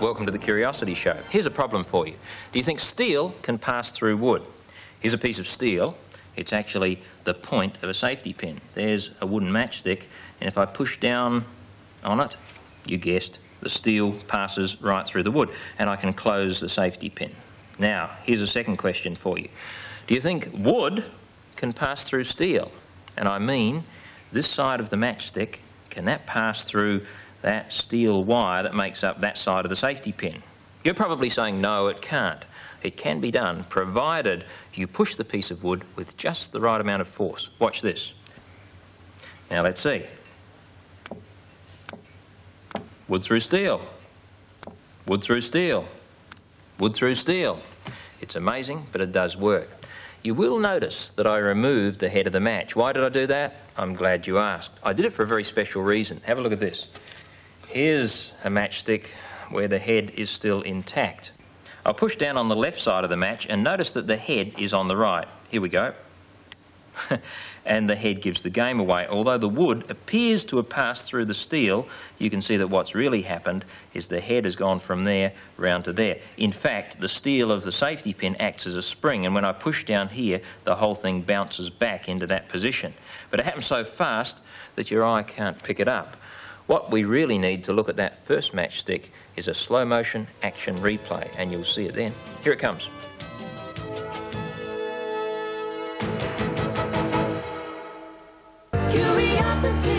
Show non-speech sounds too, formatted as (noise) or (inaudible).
welcome to the Curiosity Show. Here's a problem for you. Do you think steel can pass through wood? Here's a piece of steel. It's actually the point of a safety pin. There's a wooden matchstick, and if I push down on it, you guessed, the steel passes right through the wood, and I can close the safety pin. Now, here's a second question for you. Do you think wood can pass through steel? And I mean, this side of the matchstick, can that pass through that steel wire that makes up that side of the safety pin? You're probably saying, no, it can't. It can be done, provided you push the piece of wood with just the right amount of force. Watch this. Now, let's see. Wood through steel. Wood through steel. Wood through steel. It's amazing, but it does work. You will notice that I removed the head of the match. Why did I do that? I'm glad you asked. I did it for a very special reason. Have a look at this. Here's a matchstick where the head is still intact. I'll push down on the left side of the match and notice that the head is on the right. Here we go. (laughs) and the head gives the game away. Although the wood appears to have passed through the steel, you can see that what's really happened is the head has gone from there round to there. In fact, the steel of the safety pin acts as a spring, and when I push down here, the whole thing bounces back into that position. But it happens so fast that your eye can't pick it up. What we really need to look at that first matchstick is a slow motion action replay, and you'll see it then. Here it comes. Curiosity.